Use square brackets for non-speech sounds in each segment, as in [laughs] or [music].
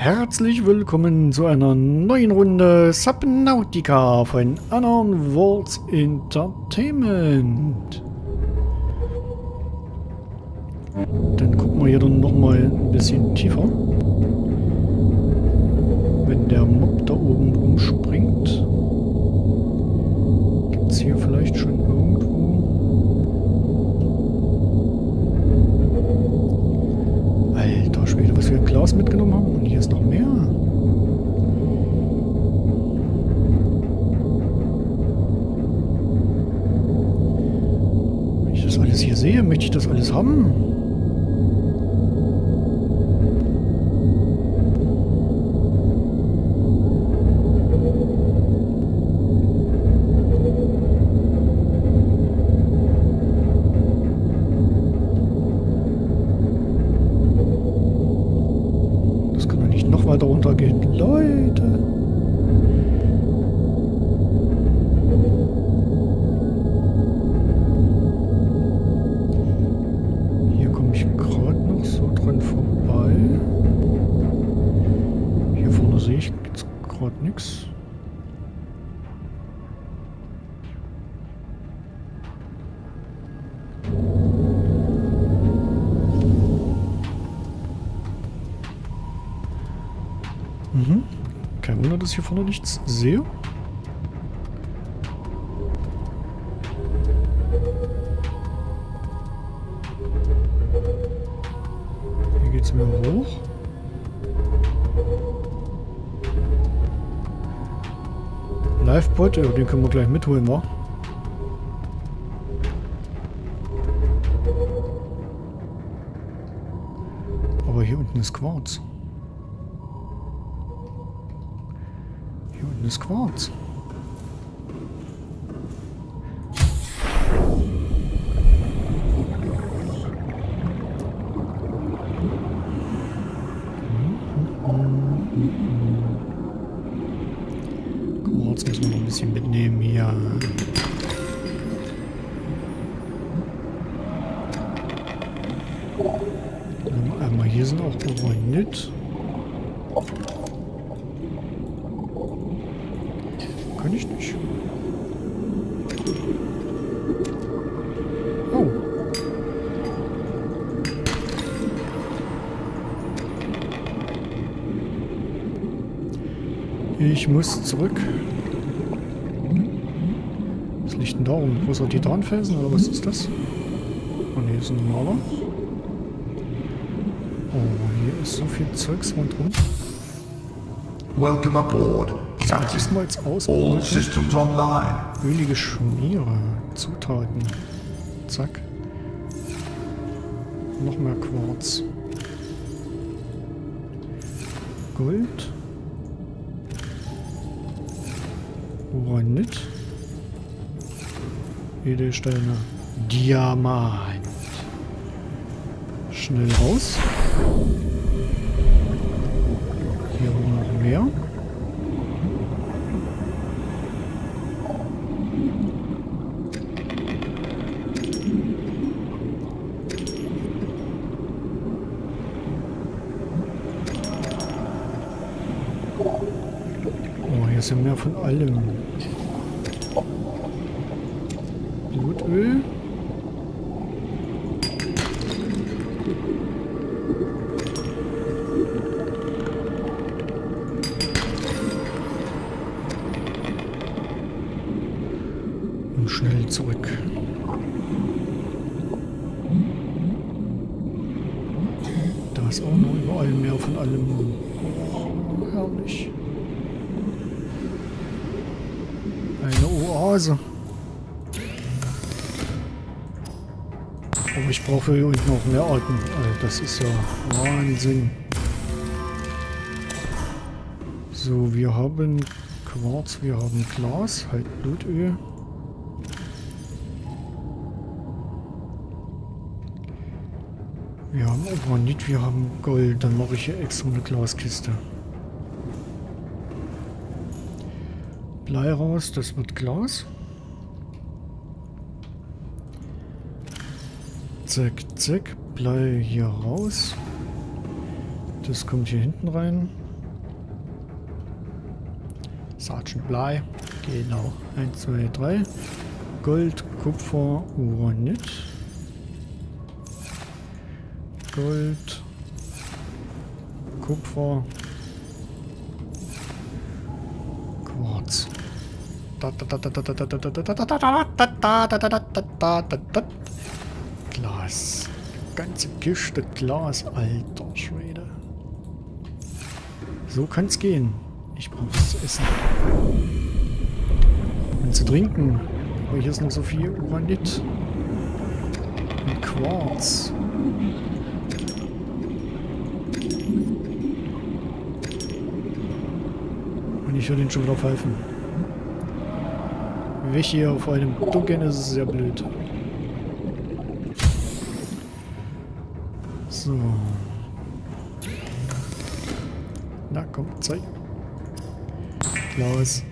Herzlich willkommen zu einer neuen Runde Subnautica von Unknown Worlds Entertainment. Dann gucken wir hier dann nochmal ein bisschen tiefer. Wenn der Mob da oben rumspringt. Gibt es hier vielleicht schon irgendwo... Ein Glas mitgenommen haben. Und hier ist noch mehr. Wenn ich das alles hier sehe, möchte ich das alles haben. Mhm. Kein Wunder, dass ich hier vorne nichts sehe. Hier geht's mir hoch. Livebot, ja, den können wir gleich mitholen, wa? Aber hier unten ist Quarz. Ist Quarz. Quarz müssen wir noch ein bisschen mitnehmen hier. Ähm, Einmal hier sind auch Uranit. Kann ich nicht. Oh. Ich muss zurück. Was liegt denn da rum? Großer Titanfelsen oder was ist das? Oh ne, ist ein normaler. Oh, hier ist so viel Zeugs rundherum. Welcome aboard. Das ist mal jetzt online. Ölige Schmiere. Zutaten. Zack. Noch mehr Quarz. Gold. Uranit. Edelsteine. Diamant. Schnell raus. Hier haben wir noch mehr. Ja mehr von allem. Blutöl. Und schnell zurück. Da ist auch noch überall mehr von allem. Ich brauche unten noch mehr Orten. Also das ist ja Wahnsinn. So, wir haben Quarz, wir haben Glas, halt Blutöl. Wir haben Granit, wir haben Gold. Dann mache ich hier extra eine Glaskiste. Blei raus, das wird Glas. Zack, zack. Blei hier raus. Das kommt hier hinten rein. Sergeant Blei. Genau. 1, 2, 3. Gold, Kupfer, Uranit. Gold, Kupfer, Quarz. Glas. Ganze Kiste Glas, alter Schwede. So kann's gehen. Ich brauche zu essen. Und zu trinken. Aber hier ist noch so viel Uranit. Und Quarz. Und ich würde ihn schon wieder pfeifen. Weg hier auf einem Dunkeln ist es sehr blöd. So. Na komm, zeig. Klaus.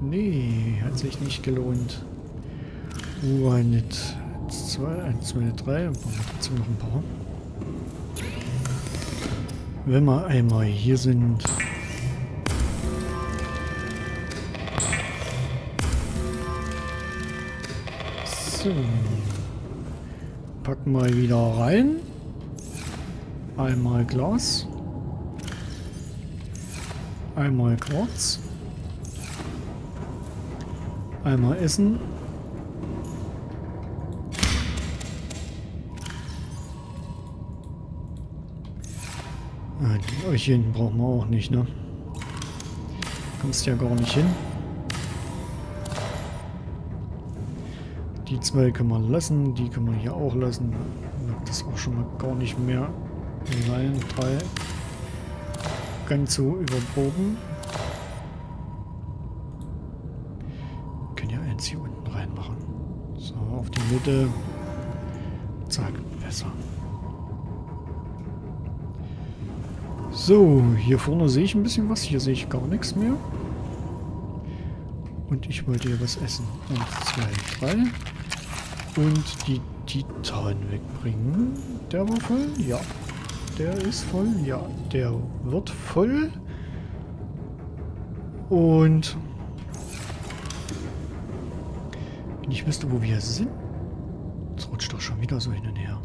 Nee, hat sich nicht gelohnt. Uranit. 2, 1, 2, 3. Und trotzdem noch ein paar. Wenn wir einmal hier sind. So. Packen wir wieder rein. Einmal Glas. Einmal Quarz. Einmal Essen. Euch hinten brauchen wir auch nicht, ne? Kommst ja gar nicht hin. Die zwei können wir lassen, die können wir hier auch lassen. Das auch schon mal gar nicht mehr Nein, drei. Ganz so überbogen. Wir können ja eins hier unten reinmachen. So, auf die Mitte. Zack, besser. So, hier vorne sehe ich ein bisschen was. Hier sehe ich gar nichts mehr. Und ich wollte hier was essen. Eins, zwei, drei. Und die Titan wegbringen. Der war voll? Ja. Der ist voll? Ja, der wird voll. Und wenn ich wüsste, wo wir sind, das rutscht doch schon wieder so hin und her.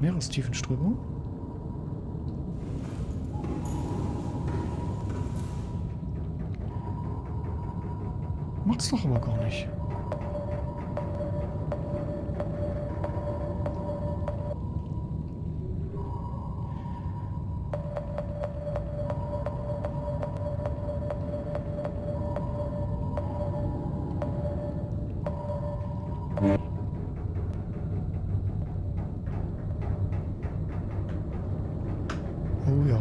Meerestiefenströmung. Macht's doch aber gar nicht. Oh ja.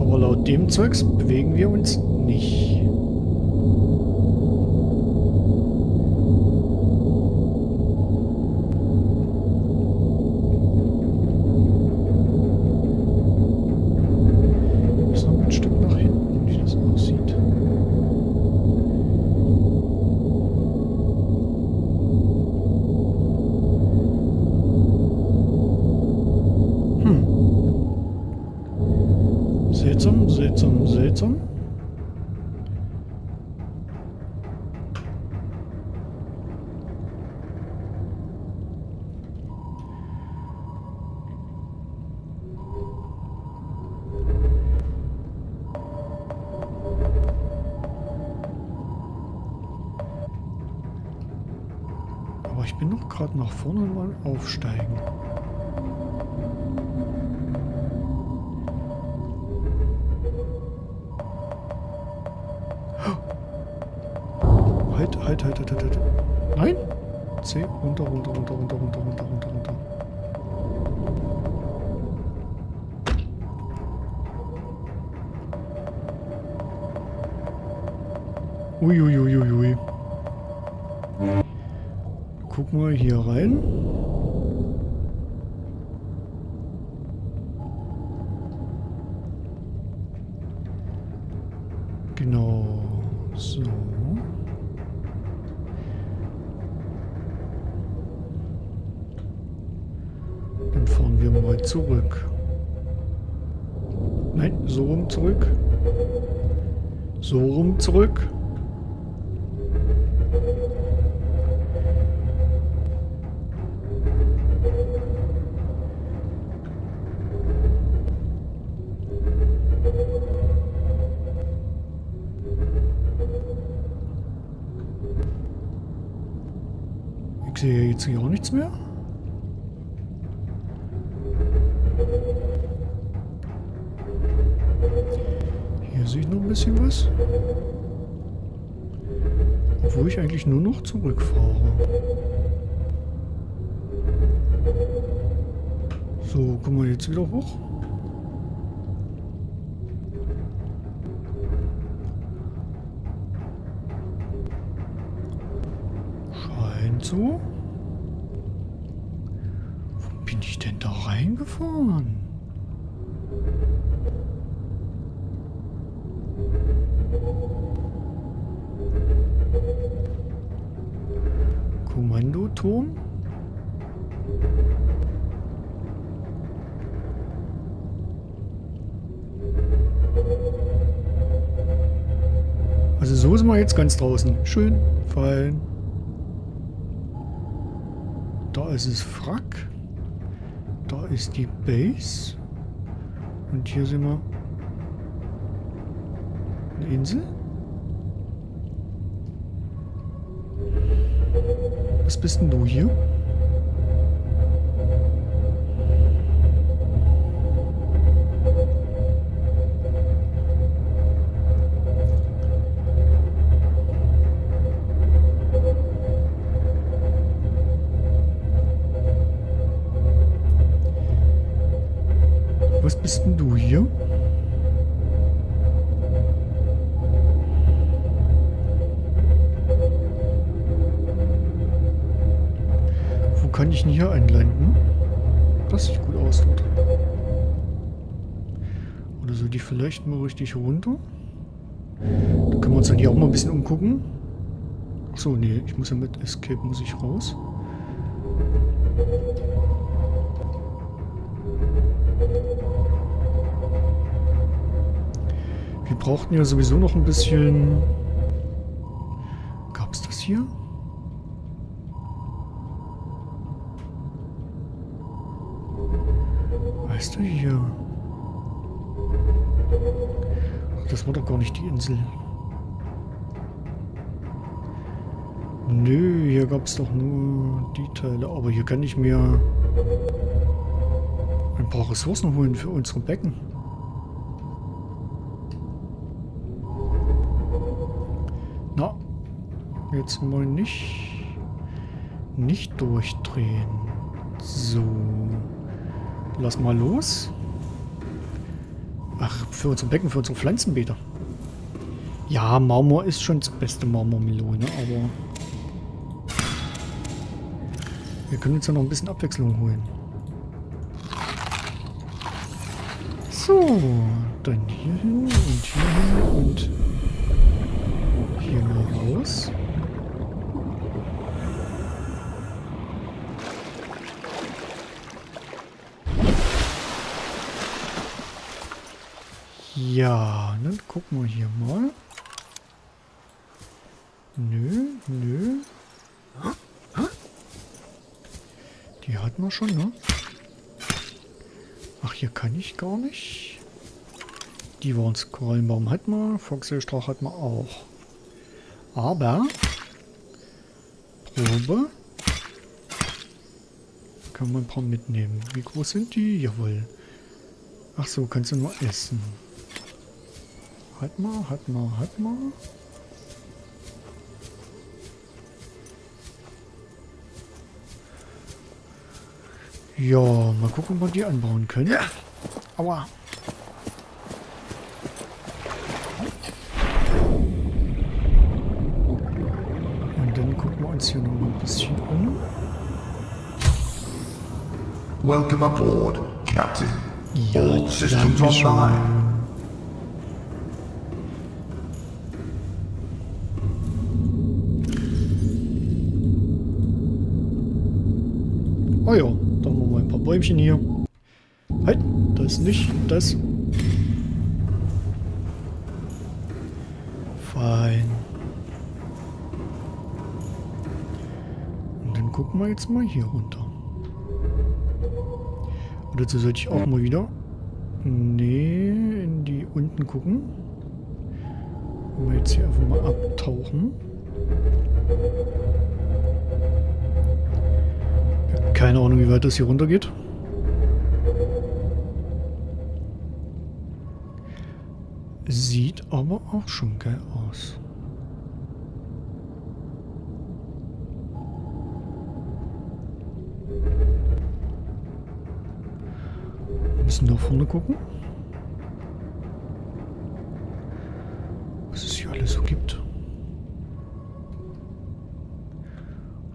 Aber laut dem Zeugs bewegen wir uns nicht. Aber ich bin noch gerade nach vorne mal aufsteigen. Halt, halt, halt, halt, halt, halt. Nein! C, runter, runter, runter, runter, runter, runter, runter, runter. Uiuiuiui. Ui, ui, ui. Mal hier rein. Genau so. Dann fahren wir mal zurück. Nein, so rum zurück. So rum zurück. Nichts mehr. Hier sehe ich noch ein bisschen was. Obwohl ich eigentlich nur noch zurückfahre. So, kommen wir jetzt wieder hoch. Scheint so. Wo bin ich denn da reingefahren? Kommandoturm? Also so sind wir jetzt ganz draußen. Schön fallen. Da ist es Frack. Da ist die Base. Und hier sind wir. Eine Insel? Was bist denn du hier? Kann ich denn hier einlanden? Das sieht gut aus dort. Oder soll die vielleicht mal richtig runter? Da können wir uns dann hier auch mal ein bisschen umgucken. Achso, nee, ich muss ja mit Escape muss ich raus. Wir brauchten ja sowieso noch ein bisschen... Gab's das hier? Das war doch gar nicht die Insel. Nö, hier gab es doch nur die Teile. Aber hier kann ich mir ein paar Ressourcen holen für unsere Becken. Na, jetzt mal nicht, nicht durchdrehen. So, lass mal los. Ach, für unsere Becken, für unsere Pflanzenbeete. Ja, Marmor ist schon das beste Marmormelone, aber wir können uns ja noch ein bisschen Abwechslung holen. So, dann hier hin und hier hin und hier raus. Ja, dann gucken wir hier mal. Nö, nö. Die hatten wir schon, ne? Ach, hier kann ich gar nicht. Die Warns Korallenbaum hat man, Foxelstrauch hat man auch. Aber Probe kann man ein paar mitnehmen. Wie groß sind die? Jawohl. Ach so, kannst du nur essen. Hat man, hat man, hat man. Ja, mal gucken, ob wir die anbauen können. Ja. Aua. Und dann gucken wir uns hier noch ein bisschen um. Welcome aboard, Captain. Ja, All systems online. Bäumchen hier. Halt, das nicht, das. Fein. Und dann gucken wir jetzt mal hier runter. Und dazu sollte ich auch mal wieder... Nee, in die unten gucken. Wir jetzt hier einfach mal abtauchen. Keine Ahnung, wie weit das hier runter geht. Sieht aber auch schon geil aus. Wir müssen da vorne gucken. Was es hier alles so gibt.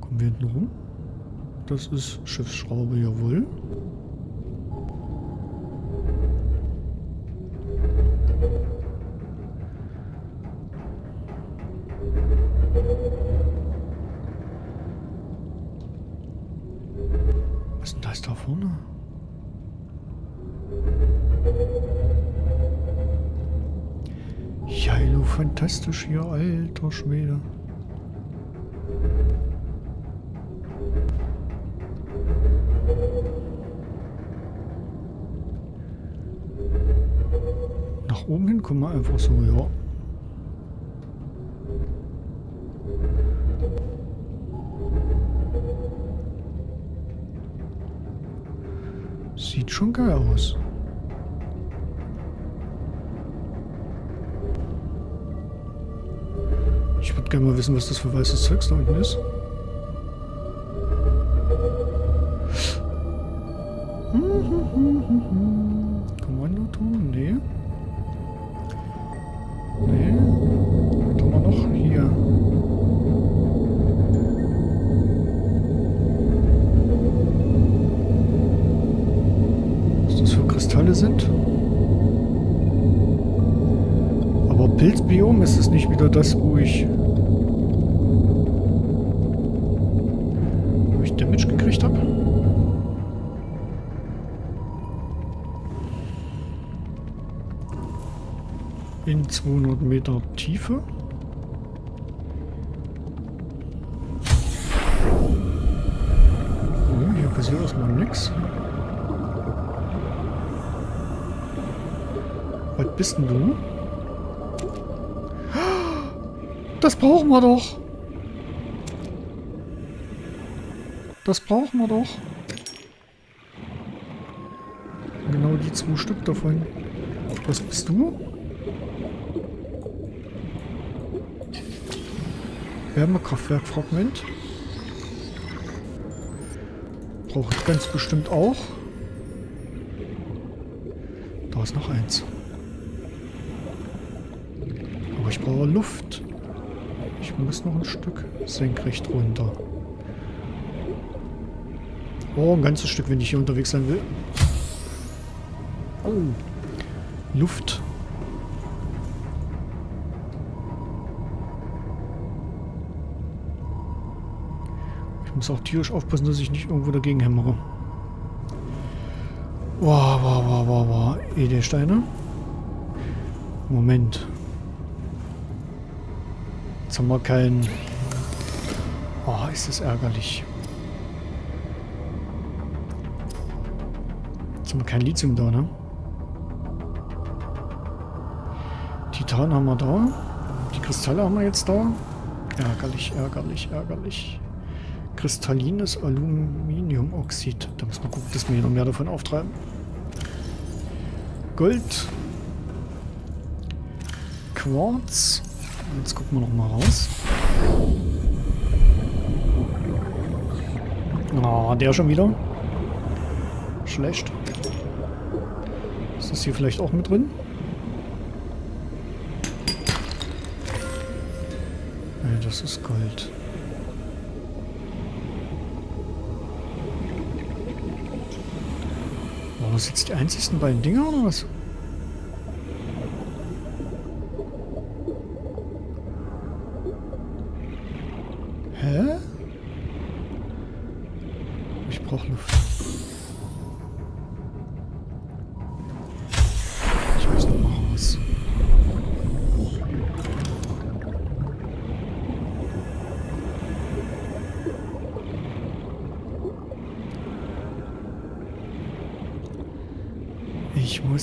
Kommen wir hinten rum? Das ist Schiffsschraube, jawohl. Fantastisch hier, alter Schwede. Nach oben hin kommen wir einfach so, ja. Sieht schon geil aus. Ich würde gerne mal wissen, was das für weißes Zeugs da unten ist. In 200 Meter Tiefe. Oh, hier passiert erstmal nichts. Was bist denn du? Das brauchen wir doch. Das brauchen wir doch. Genau die zwei Stück davon. Was bist du? Wärmekraftwerkfragment. Brauche ich ganz bestimmt auch. Da ist noch eins. Aber ich brauche Luft. Ich muss noch ein Stück senkrecht runter. Oh, ein ganzes Stück, wenn ich hier unterwegs sein will. Oh. Luft. Muss auch tierisch aufpassen, dass ich nicht irgendwo dagegen hämmere. Wow, wow, wow, wow, wow. Edelsteine. Moment. Jetzt haben wir keinen... Oh, ist das ärgerlich. Jetzt haben wir kein Lithium da, ne? Titan haben wir da. Die Kristalle haben wir jetzt da. Ärgerlich, ärgerlich, ärgerlich. Kristallines Aluminiumoxid. Da muss man gucken, dass wir hier noch mehr davon auftreiben. Gold. Quarz. Jetzt gucken wir noch mal raus. Ah, oh, der schon wieder. Schlecht. Ist das hier vielleicht auch mit drin? Nee, das ist Gold. Das jetzt die einzigsten beiden Dinger oder was? Hä? Ich brauche Luft.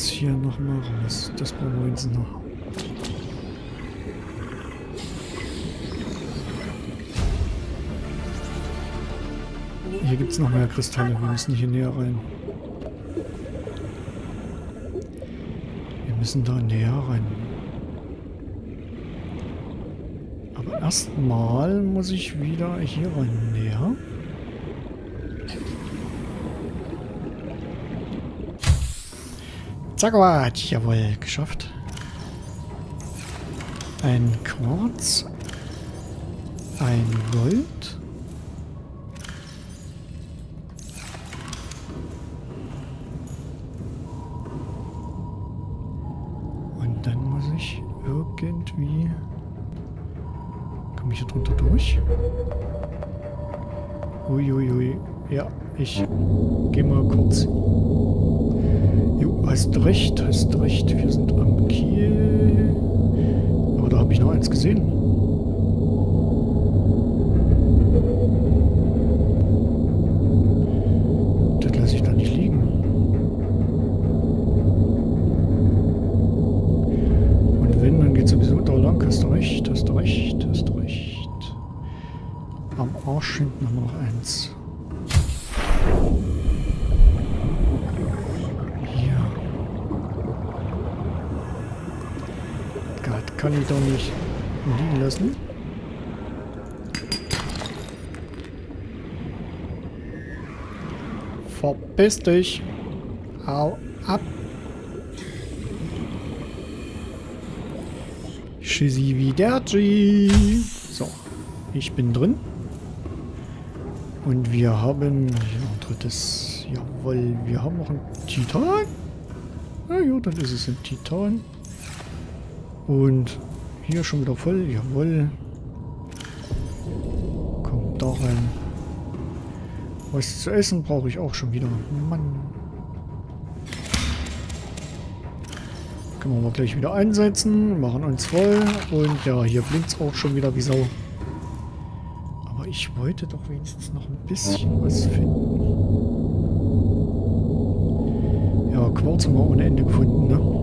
Muss hier nochmal raus. Das brauchen wir jetzt noch. Hier gibt es noch mehr Kristalle. Wir müssen hier näher rein. Wir müssen da näher rein. Aber erstmal muss ich wieder hier rein näher. Zackowat, jawohl, geschafft. Ein Quarz. Ein Gold. Und dann muss ich irgendwie... Komme ich hier drunter durch? Uiuiui. Ui, ui. Ja, ich gehe mal kurz hast recht, hast recht. Wir sind am Kiel. Aber da habe ich noch eins gesehen. Das lasse ich da nicht liegen. Und wenn, dann geht sowieso da lang. Hast du recht, hast du recht, hast du recht. Am Arsch hinten haben wir noch eins. Kann ich doch nicht liegen lassen. Verpiss dich. Hau ab. Schizzy wie der G. So, ich bin drin. Und wir haben ein drittes. Jawohl, wir haben noch einen Titan. Na ja, dann ist es ein Titan. Und hier schon wieder voll. Jawohl. Kommt da rein. Was zu essen brauche ich auch schon wieder. Mann. Können wir mal gleich wieder einsetzen. Machen uns voll. Und ja, hier blinkt es auch schon wieder wie Sau. Aber ich wollte doch wenigstens noch ein bisschen was finden. Ja, Quarz haben wir ohne Ende gefunden, ne?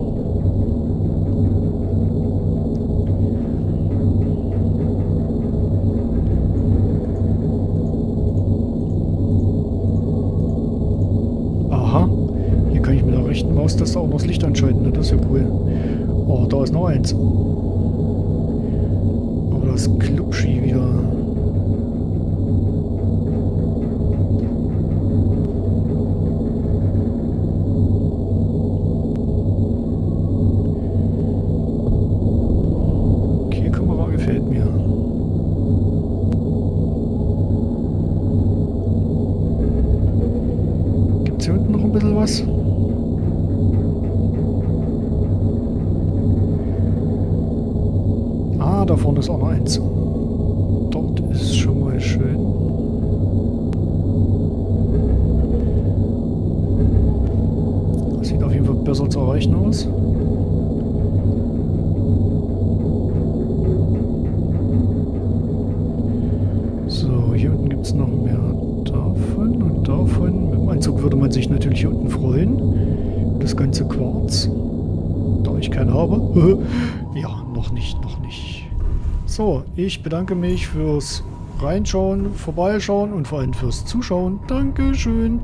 Maustaste auch noch das Licht anschalten. Ne? Das ist ja cool. Oh, da ist noch eins. Aber das Klubschi wieder. Erreichen aus. So, hier unten gibt es noch mehr davon und davon. Mit dem Anzug würde man sich natürlich hier unten freuen. Das ganze Quarz. Da ich keinen habe. [laughs] ja, noch nicht, noch nicht. So, ich bedanke mich fürs Reinschauen, Vorbeischauen und vor allem fürs Zuschauen. Dankeschön.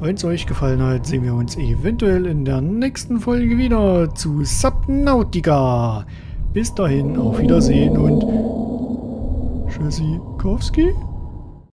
Wenn es euch gefallen hat, sehen wir uns eventuell in der nächsten Folge wieder zu Subnautica. Bis dahin, auf Wiedersehen und Tschüssikowski.